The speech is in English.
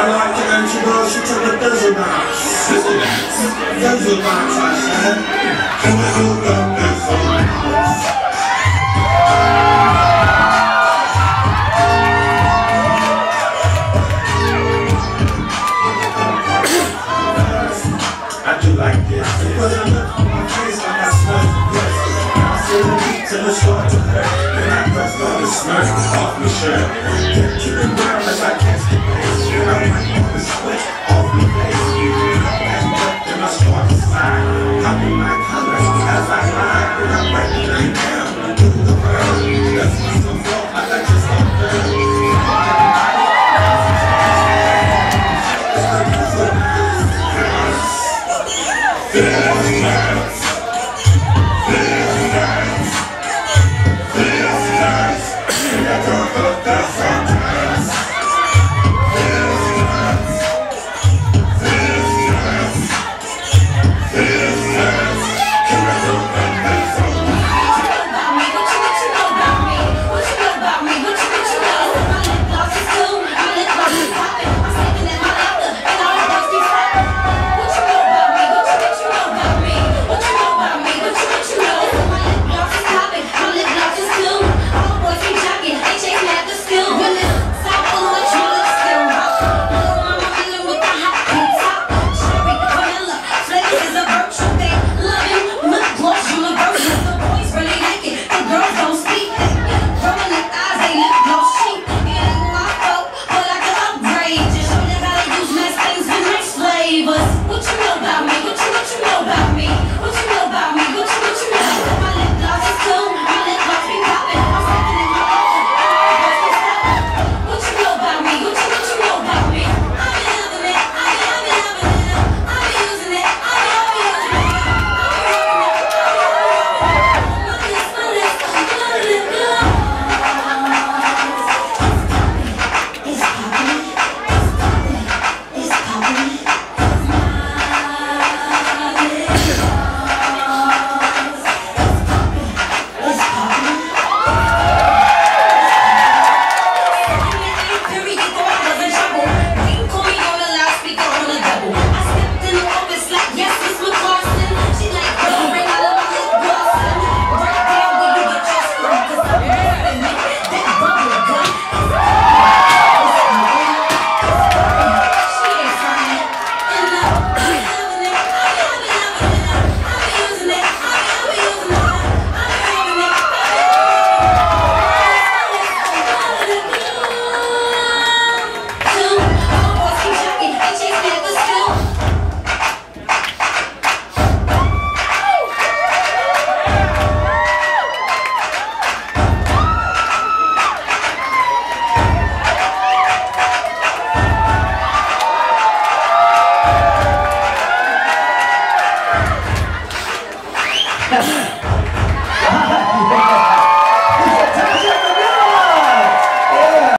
I'd like to introduce you to the Fizzle Box. Fizzle Box? Fizzle Box, I said. Fizzle the I do like this. But I look on my face like I smell. I feel the heat till it starts to hurt. I press on the smirk off my shirt. Get to the ground as I can off